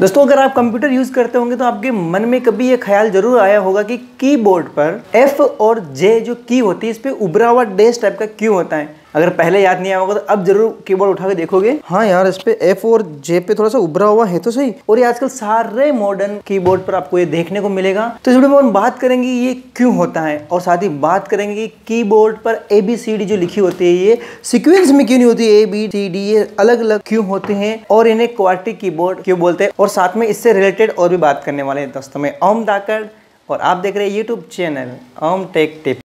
दोस्तों, अगर आप कंप्यूटर यूज़ करते होंगे तो आपके मन में कभी ये ख्याल ज़रूर आया होगा कि कीबोर्ड पर एफ़ और जे जो की होती है, इस पर उभरा हुआ डैश टाइप का क्यों होता है? अगर पहले याद नहीं आया होगा तो अब ज़रूर कीबोर्ड उठा के देखोगे। हाँ यार, इस पे F और जे पे थोड़ा सा उभरा हुआ है तो सही। और ये आजकल सारे मॉडर्न कीबोर्ड पर आपको ये देखने को मिलेगा। तो इस वीडियो में हम बात करेंगे ये क्यों होता है, और साथ ही बात करेंगे कि कीबोर्ड पर ए बी सी डी जो लिखी होती है, ये सिक्वेंस में क्यों नहीं होती? ए बी सी डी ये अलग अलग क्यों होते हैं? और इन्हें क्वार्टी कीबोर्ड क्यों बोलते हैं? और साथ में इससे रिलेटेड और भी बात करने वाले हैं दोस्तों में, ओम दाकड़, और आप देख रहे हैं YouTube channel Om tech tip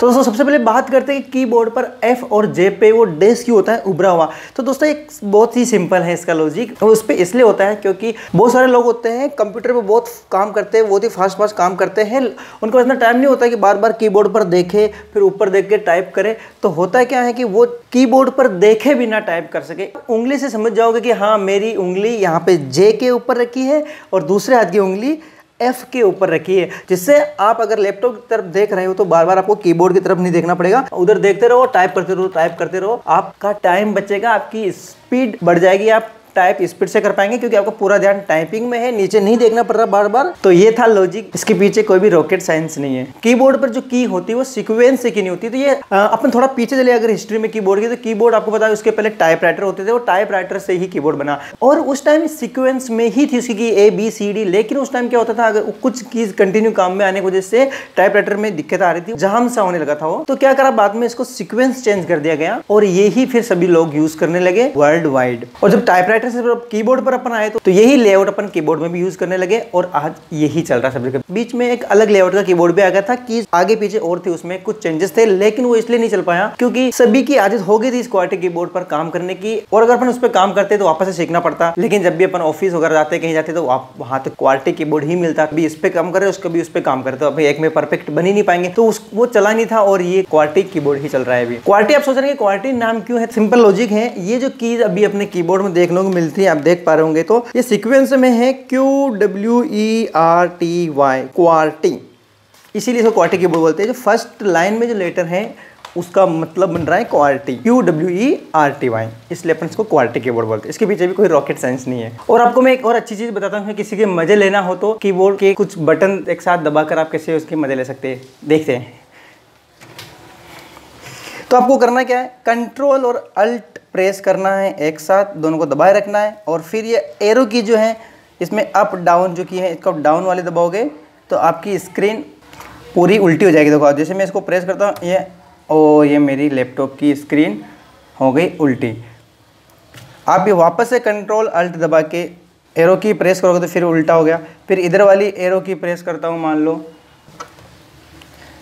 तो दोस्तों, सबसे पहले बात करते हैं कि कीबोर्ड पर एफ़ और जे पे वो डेस्क क्यों होता है, उभरा हुआ। तो दोस्तों, एक बहुत ही सिंपल है इसका लॉजिक और उस पर इसलिए होता है क्योंकि बहुत सारे लोग होते हैं कंप्यूटर पर बहुत काम करते हैं, बहुत ही फास्ट फास्ट काम करते हैं। उनको इतना टाइम नहीं होता कि बार बार कीबोर्ड पर देखे, फिर ऊपर देख के टाइप करे। तो होता क्या है कि वो कीबोर्ड पर देखे बिना टाइप कर सके। उंगली से समझ जाओगे कि हाँ मेरी उंगली यहाँ पे जे के ऊपर रखी है और दूसरे हाथ की उंगली एफ़ के ऊपर रखी है जिससे आप अगर लैपटॉप की तरफ़ देख रहे हो तो बार बार आपको कीबोर्ड की तरफ़ नहीं देखना पड़ेगा। उधर देखते रहो टाइप करते रहो टाइप करते रहो, आपका टाइम बचेगा, आपकी स्पीड बढ़ जाएगी, आप टाइप स्पीड से कर पाएँगे, क्योंकि आपका पूरा ध्यान टाइपिंग में है, नीचे नहीं देखना पड़ रहा बार बार तो ये था लॉजिक इसके पीछे कोई भी रॉकेट साइंस नहीं है। कीबोर्ड पर जो की होती है, वो सिक्वेंस से की नहीं होती। तो ये अपन थोड़ा पीछे चले अगर हिस्ट्री में कीबोर्ड की तो कीबोर्ड आपको है, उसके पहले टाइप होते थे, वो टाइप से ही कीबोर्ड बना। और उस टाइम सिक्वेंस में ही थी उसकी की ए बी सी डी लेकिन उस टाइम क्या होता था, अगर कुछ कीज कंटिन्यू काम में आने की वजह से टाइप में दिक्कत आ रही थी, जहाँ सा होने लगा था वो। तो क्या करा, बाद में इसको सिक्वेंस चेंज कर दिया गया, और ये ही फिर सभी लोग यूज़ करने लगे वर्ल्ड वाइड और जब टाइप राइटर से कीबोर्ड पर अपन आए तो, तो यही लेआउट अपन कीबोर्ड में भी यूज़ करने लगे और आज यही चल रहा सभी बीच में एक अलग लेआउट का कीबोर्ड भी आ गया था कि आगे पीछे और थे उसमें कुछ चेंजेस थे लेकिन वो इसलिए नहीं चल पाया क्योंकि सभी की आदत हो गई थी इस क्वालिटी कीबोर्ड पर काम करने की और अगर अपन उस पर काम करते तो वापस से सीखना पड़ता। लेकिन जब भी अपन ऑफ़िस वगैरह जाते कहीं जाते तो वहाँ तो क्वालिटी कीबोर्ड ही मिलता। भी इस पे काम करे उसका भी उस पर काम करते अभी एक में परफेक्ट बन ही नहीं पाएँगे। तो वो चला नहीं था और ये क्वालिटी कीबोर्ड ही चल रहा है अभी। क्वालिटी आप सोच रहे हैं क्वालिटी नाम क्यों है? सिंपल लॉजिक है। ये जो कीज अभी अपने कीबोर्ड में देखने को मिलती है, आप देख पा रहे होंगे। तो ये सीक्वेंस में है Q W E R T Y QWERTY इसीलिए इसको क्वार्टी कीबोर्ड बोलते हैं। जो फ़र्स्ट लाइन में जो लेटर है, उसका मतलब बन रहा है quality Q W E R T Y इसलिए अपन इसको क्वालिटी कीबोर्ड बोलते हैं। इसके पीछे भी कोई रॉकेट साइंस नहीं है। और आपको मैं एक और अच्छी चीज़ बताता हूँ किसी के मज़े लेना हो तो कीबोर्ड के कुछ बटन एक साथ दबाकर आप कैसे उसके मज़े ले सकते हैं। देखते हैं। तो आपको करना क्या है? कंट्रोल और अल्ट प्रेस करना है एक साथ, दोनों को दबाए रखना है और फिर ये एरो की जो है, इसमें अप डाउन जो की है, इसको डाउन वाले दबाओगे तो आपकी स्क्रीन पूरी उल्टी हो जाएगी। देखो जैसे मैं इसको प्रेस करता हूँ, ये, ओ, ये मेरी लैपटॉप की स्क्रीन हो गई उल्टी। आप ये वापस से कंट्रोल अल्ट दबा के एरो की प्रेस करोगे तो फिर उल्टा हो गया। फिर इधर वाली एरो की प्रेस करता हूँ, मान लो।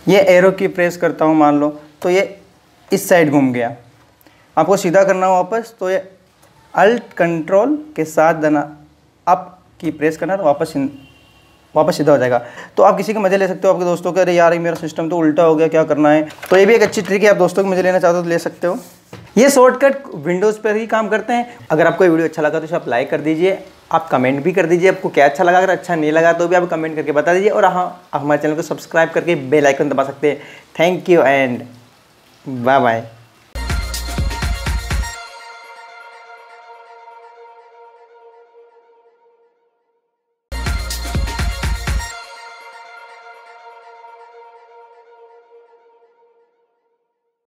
ये एरो की प्रेस करता हूँ, मान लो। तो ये इस साइड घूम गया। आपको सीधा करना हो वापस तो ये अल्ट कंट्रोल के साथ देना अप की प्रेस करना तो वापस वापस सीधा हो जाएगा। तो आप किसी के मज़े ले सकते हो, आपके दोस्तों के, अरे यार मेरा सिस्टम तो उल्टा हो गया, क्या करना है? तो ये भी एक अच्छी ट्रिक है, आप दोस्तों के मज़े लेना चाहते हो तो ले सकते हो। ये शॉर्टकट विंडोज़ पर ही काम करते हैं। अगर आपको ये वीडियो अच्छा लगा तो आप लाइक कर दीजिए, आप कमेंट भी कर दीजिए, आपको क्या अच्छा लगा, अगर अच्छा नहीं लगा तो भी आप कमेंट करके बता दीजिए, और हाँ हमारे चैनल को सब्सक्राइब करके बेल आइकन दबा सकते हैं। Thank you and bye bye